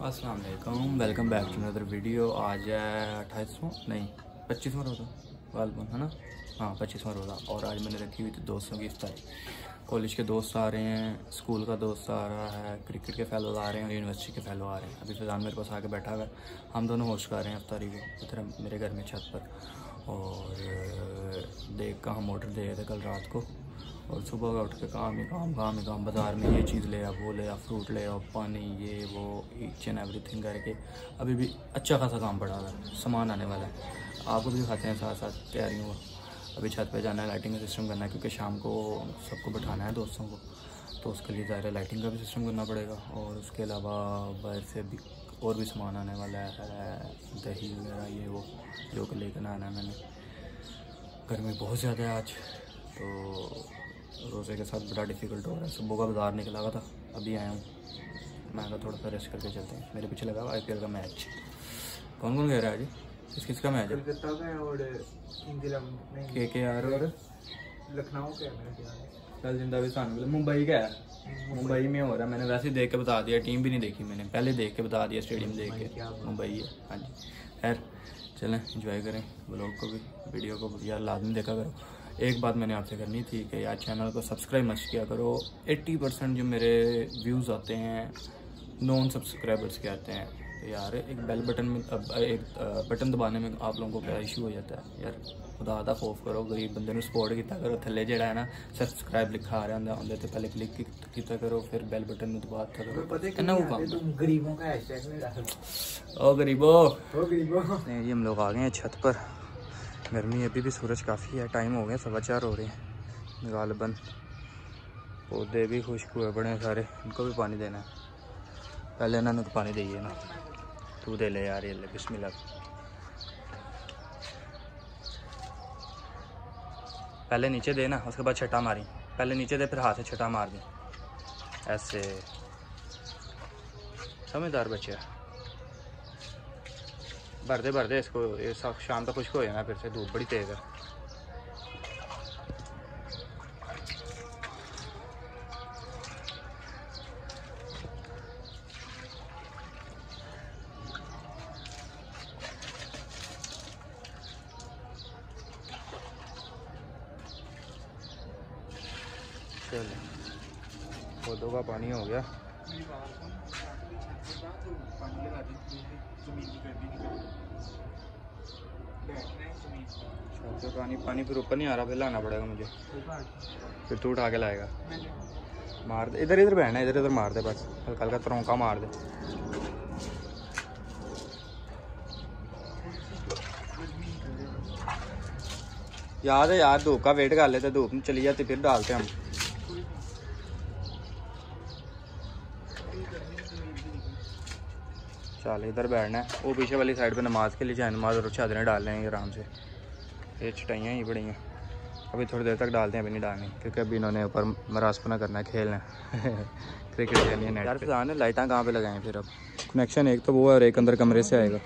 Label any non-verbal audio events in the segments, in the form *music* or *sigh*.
अस्सलाम welcome back to another video आज है अट्ठाईसवां, नहीं, पच्चीसवां रोज़ा गालबन है ना? हाँ पच्चीसवां रोज़ा, और आज मैंने रखी हुई थी दोस्तों की इफ्तारी। कॉलेज के दोस्त आ रहे हैं, स्कूल का दोस्त आ रहा है, क्रिकेट के फैलो आ रहे हैं और यूनिवर्सिटी के फैलो आ रहे हैं। अभी फिजान मेरे पास आके बैठा हुआ हम दोनों होस्ट कर रहे हैं अफ्तारी को, इधर मेरे घर में छत पर। और, देख का हम ऑर्डर दे रहे थे कल रात को। और सुबह का उठ के काम ही काम काम ही काम, बाज़ार में ये चीज़ ले आ, वो ले आ, फ्रूट ले आओ पानी, ये, वो ईच एंड एवरीथिंग करके अभी भी अच्छा खासा काम पड़ा हुआ है, सामान आने वाला है। आपको भी खाते हैं, साथ साथ तैयारियों का अभी छत पे जाना है लाइटिंग का सिस्टम करना है, क्योंकि शाम को सबको बैठाना है दोस्तों को तो उसके लिए ज़ाहिर लाइटिंग का भी सिस्टम करना पड़ेगा। और उसके अलावा बाहर से भी और भी सामान आने वाला है दही वगैरह, ये, वो, जो कि लेकर आना है मैंने। गर्मी बहुत ज़्यादा है आज तो रोज़े के साथ बड़ा डिफ़िकल्ट हो रहा है। सुबह का बाज़ार निकला हुआ था अभी आया हूँ। मैं कहा थोड़ा सा रेस्ट करके चलते हैं। मेरे पीछे लगा हुआ आईपीएल का मैच कौन कौन कह रहा है जी किस किस का मैच है? के के आर और? लखनऊ का कल ज़िंदा भी सानू मुंबई का है। मुंबई में हो रहा है। मैंने वैसे ही देख के बता दिया। टीम भी नहीं देखी मैंने। पहले देख के बता दिया स्टेडियम देख के। मुंबई है। हाँ जी। खैर चलें इंजॉय करें। ब्लॉग को भी वीडियो को यार लाजमी देखा करो। एक बात मैंने आपसे करनी थी कि यार चैनल को सब्सक्राइब मत किया करो। 80 परसेंट जो मेरे व्यूज़ आते हैं नॉन सब्सक्राइबर्स के आते हैं। तो यार एक बेल बटन में अब एक बटन दबाने में आप लोगों को क्या इशू हो जाता है? यार खुदा का खौफ करो गरीब बंदे ने सपोर्ट किया करो। थले जेड़ा है ना सब्सक्राइब लिखा आ रहा हूँ तो पहले क्लिक किया करो फिर बेल बटन में दबा करो। वो काम गरीबों का ओ गरीबो। ओ गरीबो। जी हम लोग आ गए हैं छत पर। गर्मी अभी भी सूरज काफ़ी है टाइम हो गया, सवा चार हो रहे हैं। गालबन पौधे भी खुश्क हुए, बड़े सारे। इनको भी पानी देना है। पहले इन्होंने तो पानी दिए ना। तू दे ले यार, ये ले, बिस्मिल्लाह। पहले नीचे देना उसके बाद छटा मारी। पहले नीचे दे, फिर हाथ से छटा मार दी। ऐसे। समझदार बच्चे। भरते भरते इसको ये शाम तक खुश्क हो जाना, फिर से धूप बड़ी तेज है। चलो, पौधों का पानी हो गया। तो पानी पानी फिर ऊपर नहीं आ रहा, फिर लाना पड़ेगा मुझे। फिर तू उठा के लाएगा। मार दे। इधर इधर बहना, इधर इधर मार दे बस। हल्का हल्का तरौंका मार दे। याद है यार, धूप का वेट कर लेते धूप में चली जाती, फिर डालते हम। चल, इधर बैठना है। वो पीछे वाली साइड पे नमाज़ के लिए चाहे नमाज़ और चादरें डाल लेंगे आराम से। ये चटाइयाँ ही बड़ी हैं। अभी थोड़ी देर तक डालते हैं अभी नहीं डालनी क्योंकि अभी इन्होंने ऊपर मरासपना करना है खेलना। *laughs* है क्रिकेट खेलनी है यार फिर लाइटें कहाँ पे लगाएँ फिर अब? कनेक्शन एक तो वो है और एक अंदर कमरे से आएगा।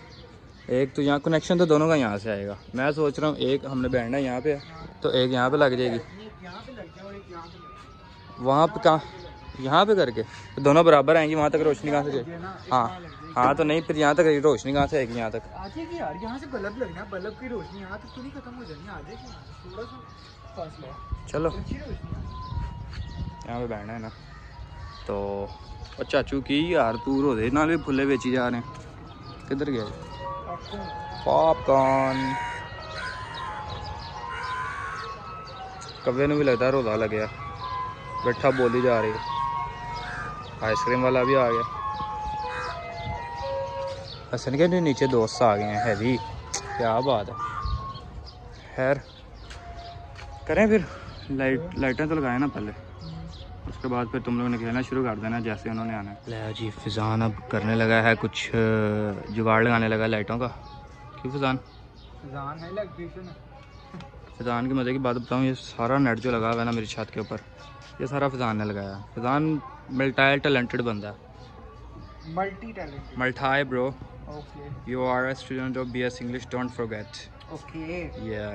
एक तो यहाँ कनेक्शन तो दोनों का यहाँ से आएगा। मैं सोच रहा हूँ एक हमने बैठना है यहाँ पे तो एक यहाँ पे लग जाएगी। वहाँ पे कहाँ? यहाँ पे करके? तो दोनों बराबर आएँगी वहाँ तक रोशनी कहाँ से जाएगी? हाँ हाँ तो नहीं फिर यहाँ तक रोशनी कहाँ से आएगी यहाँ तक? यार यहाँ से बल्ब लगना बल्ब की रोशनी यहाँ तक तो नहीं खत्म हो जाएगी चलो। यहाँ पे बैठना है ना। तो और चाचू की यार दूर हो दे नाले फुल्ले बेची जा रहे हैं। किधर गया? आपको पॉपकॉर्न कब्बे ਨੂੰ भी लगता रोजा लग गया बैठा बोली जा रही। है आइसक्रीम वाला भी आ गया। हसन के नीचे दोस्त आ गए हैं हैवी। क्या बात है। खैर करें फिर। लाइट लाइटें तो लगाए ना पहले। उसके बाद फिर तुम लोग ने खेलना शुरू कर देना जैसे उन्होंने आना है। ले जी फिजान अब करने लगा है कुछ जुगाड़ लगाने लगा लाइटों का। क्यों फिजान? जान है इलेक्ट्रिशियन फिजान की मज़े की बात बताऊँ ये सारा नेट जो लगा हुआ है ना मेरी छत के ऊपर। ये सारा फिजान ने लगाया। फिजान मल्टाई टैलेंटेड बंदा है। Multi talented multi bro okay you are a student of B S English don't forget okay yeah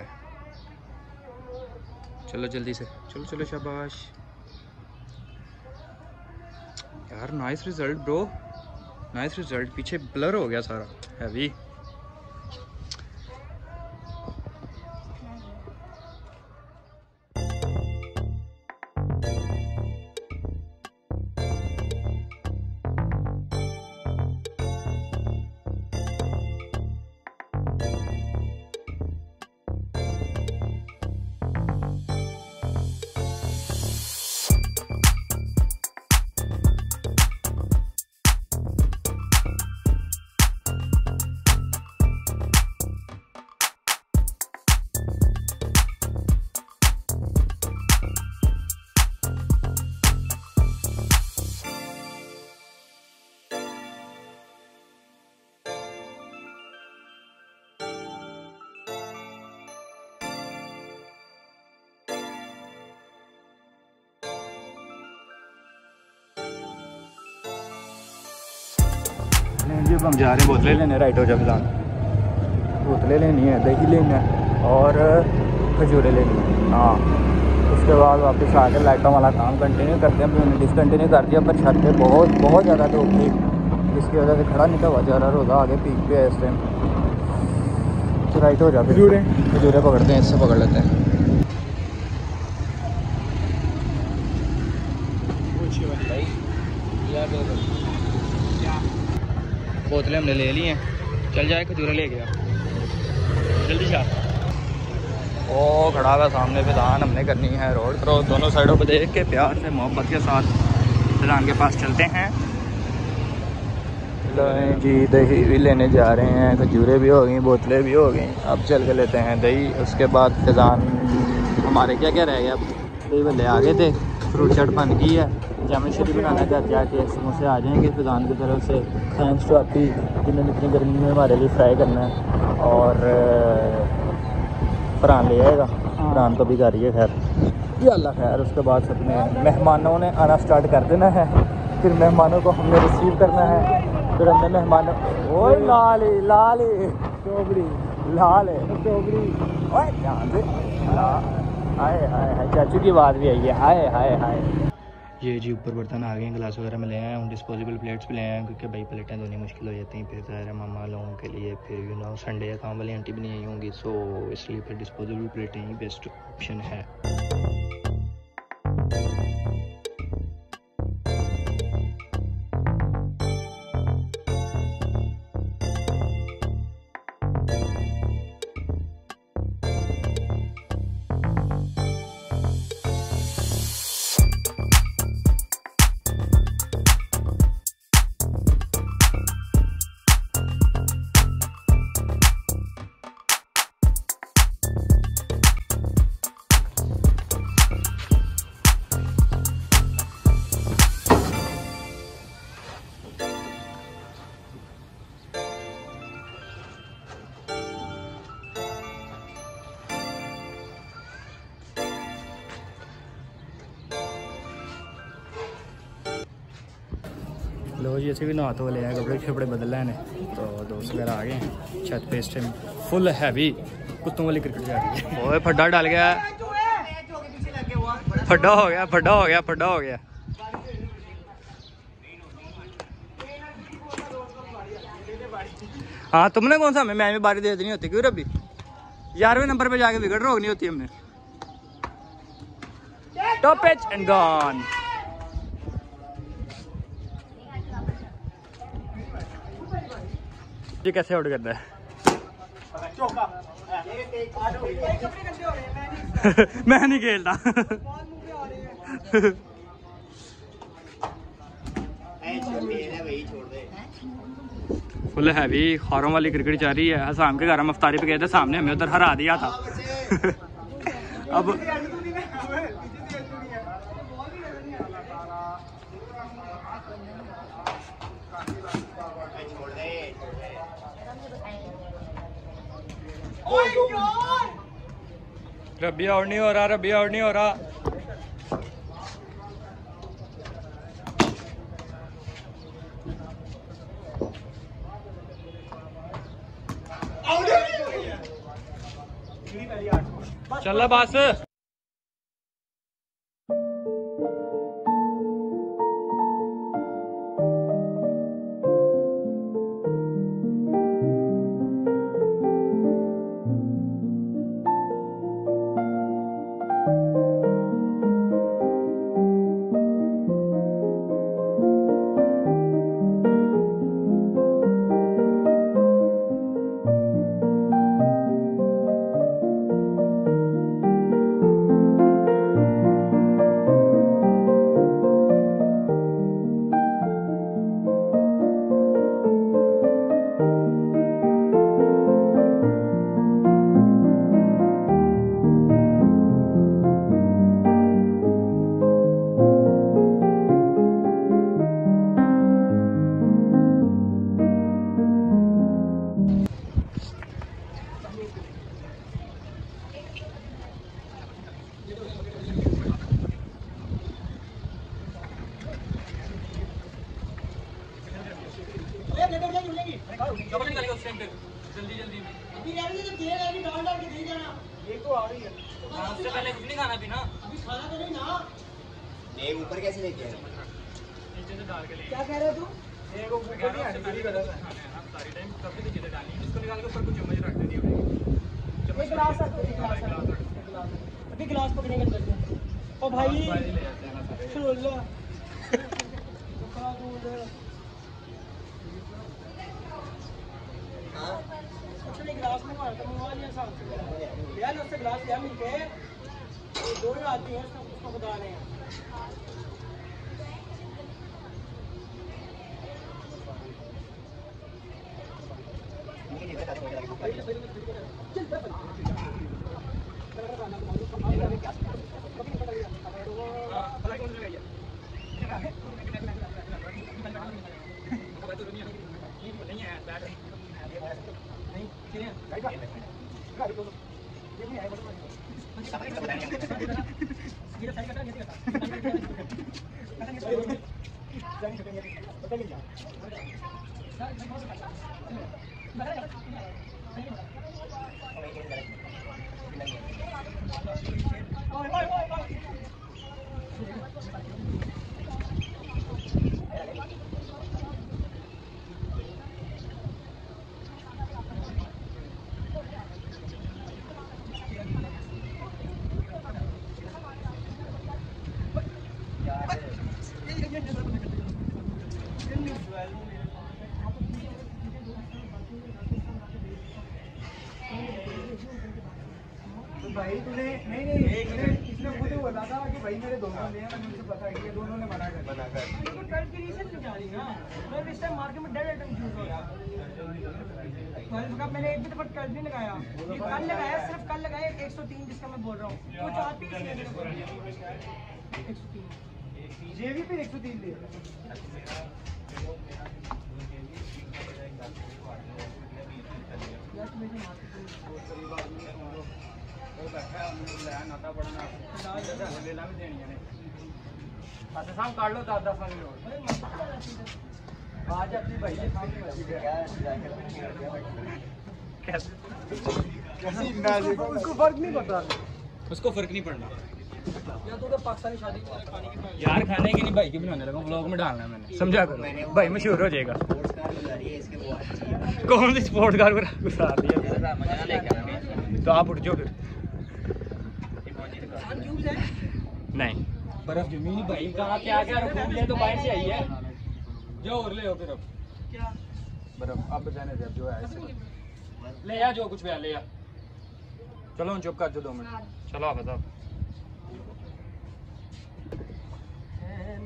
चलो जल्दी से। चलो चलो शाबाश। यार nice result bro nice result पीछे ब्लर हो गया सारा। हैवी जी हम जा रहे हैं बोतलें लेने। राइट हो जा फ़िलहाल। बोतलें लेनी है दही लेना है और खजूरें लेनी है। हाँ। उसके बाद वापस आकर लाइटों वाला काम कंटिन्यू करते हैं। हमने डिसकंटिन्यू कर दिया पर छत पे बहुत बहुत ज़्यादा धूप थी। जिसकी वजह से खड़ा था हुआ जा रहा रोज़ा आगे पीक पे है इस टाइम तो राइट हो जा खजूरें। खजूरें पकड़ते हैं इससे पकड़ लेते हैं। बोतलें हमने ले ली हैं। चल जाए खजूरें ले गया जल्दी जा। ओ, खड़ा हुआ सामने फिजान हमने करनी है रोड क्रॉस दोनों साइडों पर देख के प्यार से मोहब्बत के साथ फिजान के पास चलते हैं। जी, दही भी लेने जा रहे हैं, खजूरें भी हो गई, बोतलें भी हो गई। अब चल के लेते हैं दही, उसके बाद फिजान हमारे क्या क्या रह गया दही वाले आ गए थे, फ्रूट चाट बन गई है। जामुन शरीफ बनाना चाहते आके समोसे आ जाएँगे फिजान की तरफ़ से थैंक्स टू आपी जिन्होंने इतनी गर्मी में हमारे लिए फ्राई करना है। और प्रान ले आएगा। प्रान तो भी कर रही है खैर। ये अल्लाह खैर उसके बाद सबने मेहमानों ने आना स्टार्ट कर देना है। फिर मेहमानों को हमने रिसीव करना है। फिर हमने मेहमानों ओए लाल लाल चौबड़ी लाल चौबड़ी ओए ध्यान से। हाय हाय हाय चाचू की बात भी आई है। हाय हाय हाय ये जी ऊपर बर्तन आ गए हैं गिलास वगैरह में ले आए हैं डिस्पोजेबल प्लेट्स भी ले आए हैं, क्योंकि भाई प्लेटें धोनी मुश्किल हो जाती हैं। फिर ज़ाहिर मामा लोगों के लिए फिर यू नो संडे या काम वाली आंटी भी नहीं आई होंगी सो इसलिए फिर डिस्पोजेबल प्लेटें ही बेस्ट ऑप्शन है। लो जी असी भी नहा धो लिया कपड़े शपड़े बदल लैने तो दोस्त वगैरह आ गए छत पे इस टाइम फुल हैवी कुत्तों वाली क्रिकेट जा रही है। ओए, फड्डा डाल गया। फड्डा हो गया, फड्डा हो गया, फड्डा हो गया। हाँ तुमने कौन सा हमें मैं भी बारी दे देनी होती क्यों रबी? ग्यारहवें नंबर पे जाके विकेट रोकनी होती हमने। टॉप पिच एंड गॉन ये कैसे आउट करता है? *laughs* मैं नहीं खेलता। फुल हैवी खारों वाली क्रिकेट चल रही है। शाम के घर हम अफ्तारी पे गए थे, सामने हमें उधर हरा दिया था। *laughs* अब रबी आउट नहीं। हो रहा रबी आउट नहीं हो रहा। चल बस डबल निकालेगा उस टाइम पे जल्दी जल्दी में एक तो आ रही है हाँ, उससे पहले कुछ नहीं खाना पीना ये ऊपर कैसे लेके आए नीचे से डाल के ले क्या कह रहे तू एक ऊपर नहीं आनी तेरी गलत है सारी टाइम तब भी चीज़ें डालनी इसको निकाल के ऊपर कुछ चम्मच रख देनी होगी एक गिलास रख दो गिलास दो, दो। अभी गिलास पकड़ेंगे अंदर से ओ भाई ले जाते हैं ना सारे छोला बता दूध हाँ उसने गिलास मंगवाया था मंगवा लिया साहब यार उससे गिलास लिया मिलके दो ही आती है उसको उसको बता रहे हैं तो Gracias. भाई तूने नहीं नहीं इसने इसने खुद ही बोला था कि भाई मेरे दोनों हैं मैंने उसे पता है ये दोनों ने मना कर बना कर तो कल की रीजन नहीं जा रही ना। मैं इस टाइम मार्केट में डेड आइटम यूज़ हो रहा ट्वेल्व का मैंने एक भी दफ़ा ट्वेल्व नहीं लगाया। ये कल लगाया सिर्फ़ कल लगाया एक सौ तीन जिसका मैं बोल रहा हूँ। वो पीस है को एक सौ तीन। ये भी फिर एक सौ तीन उसको फ़र्क नहीं उसको फ़र्क नहीं पड़ना। यार, खाने की नहीं भाई की बनाने लगा ब्लॉग में डालना है मैंने। समझा करो। भाई, मशहूर हो जाएगा। कौन सी स्पोर्ट कार घुसा दिया? तो आप उठ जाओ फिर। है नहीं। बर्फ़ ज़मीन भाई कहाँ क्या क्या रखूँ ये तो बाहर से आई है। जो और ले हो फिर अब। क्या? बर्फ़ अब जाने दे अब जो है ऐसे ले आ जो कुछ भी ले आ। चलो चुप कर जो दो मिनट। चलो आप बताओ।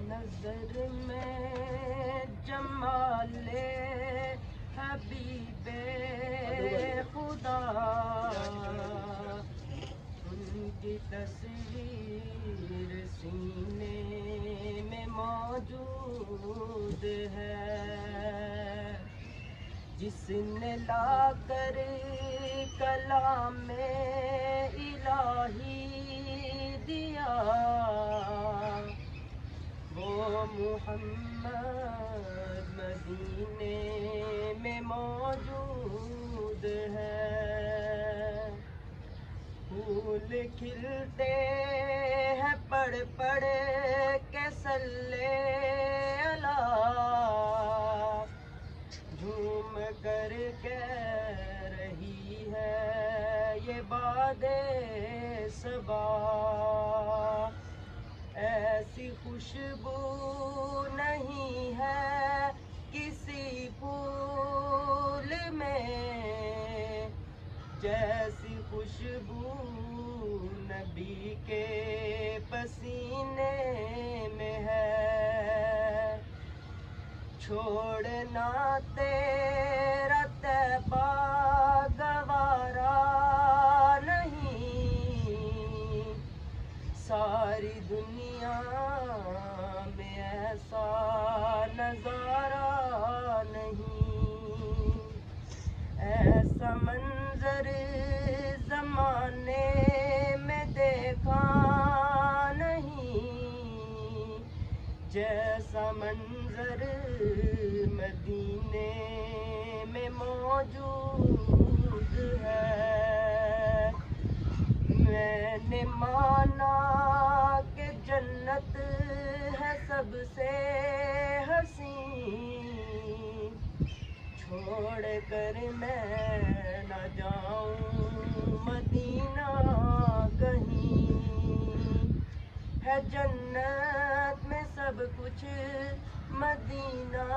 नज़र में जमाले हबीबे खुदा। उनकी तस्वीर सीने में मौजूद है। जिसने लाकर कलाम में इलाही दिया, वो मुहम्मद मदीने में मौजूद है। फूल खिलते हैं पड़ पड़ के सल्ले अला। झूम कर कह रही है ये बादे ऐसी खुशबू नहीं है किसी फूल में। जैसी खुशबू नबी के पसीने में है। छोड़ना तेरा तैबा गवारा नहीं। सारी दुनिया में ऐसा नज़ारा नहीं। ऐसा मंजर जमाने में देखा नहीं। जैसा मंजर मदीने में मौजूद है, मैंने माना कि जन्नत है सबसे हसी छोड़ कर मैं न जाऊँ है जन्नत में सब कुछ। मदीना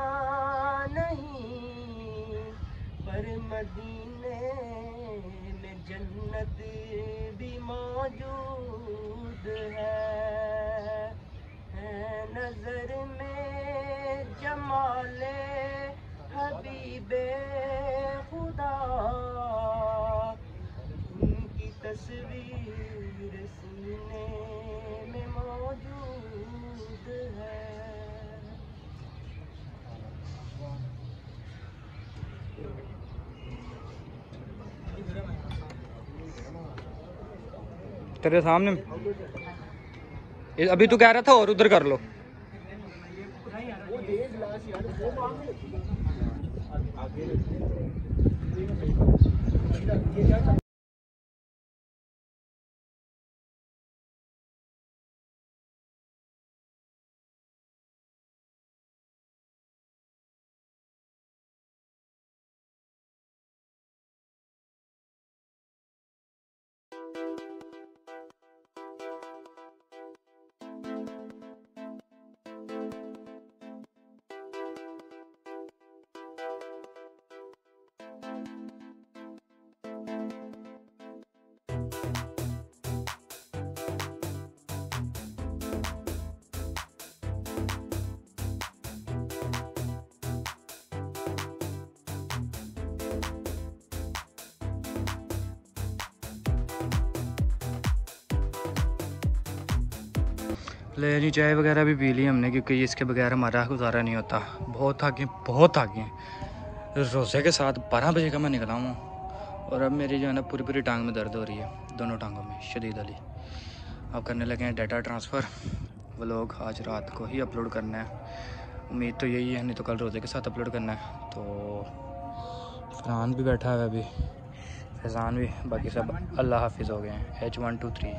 नहीं, पर मदीने में जन्नत भी मौजूद है। है नज़र में जमाले हबीबे खुदा। उनकी तस्वीर तेरे सामने। अभी तू कह रहा था और उधर कर लो। लेनी चाय वगैरह भी पी ली हमने, क्योंकि इसके बगैर हमारा गुजारा नहीं होता। बहुत थके बहुत थके हैं रोज़े के साथ बारह बजे का मैं निकला हूँ, और अब मेरी जो है ना पूरी पूरी टांग में दर्द हो रही है, दोनों टांगों में, शदीद अली। अब करने लगे हैं डाटा ट्रांसफ़र वो लोग आज रात को ही अपलोड करना है। उम्मीद तो यही है, नहीं तो कल रोज़े के साथ अपलोड करना है। तो फरहान भी बैठा है अभी, फैज़ान भी, बाकी सब अल्लाह हाफिज़ हो गए हैं। एच वन टू थ्री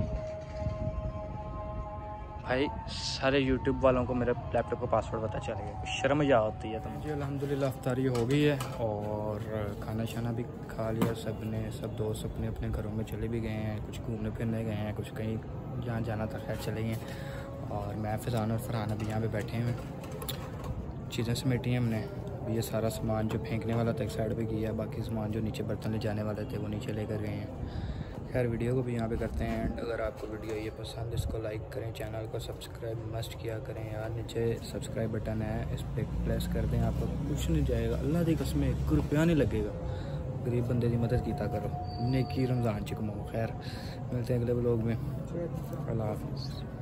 भाई, सारे यूट्यूब वालों को मेरे लैपटॉप का पासवर्ड पता चल गया। शर्म या होती है तो मुझे अलहमदिल्ला अफ्तारी हो गई है और खाना शाना भी खा लिया सबने सब दोस्त अपने अपने घरों में चले भी गए हैं, कुछ घूमने फिरने गए हैं, कुछ कहीं जहाँ जाना था, खैर चले गए हैं। और मैं, फ़िज़ान और फरहान अभी यहाँ पर बैठे हैं। चीज़ें समेटी हैं हमने। ये सारा सामान जो फेंकने वाला था, एक साइड पे किया, बाकी सामान जो नीचे बर्तन ले जाने वाले थे, वो नीचे लेकर गए हैं। खैर वीडियो को भी यहाँ पे करते हैं। एंड अगर आपको वीडियो ये पसंद है, इसको लाइक करें चैनल को सब्सक्राइब मस्ट किया करें यार। नीचे सब्सक्राइब बटन है, इस पर प्रेस कर दें, आपको कुछ नहीं जाएगा। अल्लाह की कसम, एक रुपया नहीं लगेगा। गरीब बंदे की मदद किया करो। नेकी रमज़ान च कमाओ, खैर। मिलते हैं अगले ब्लॉग में। अल्लाह हाफिज़।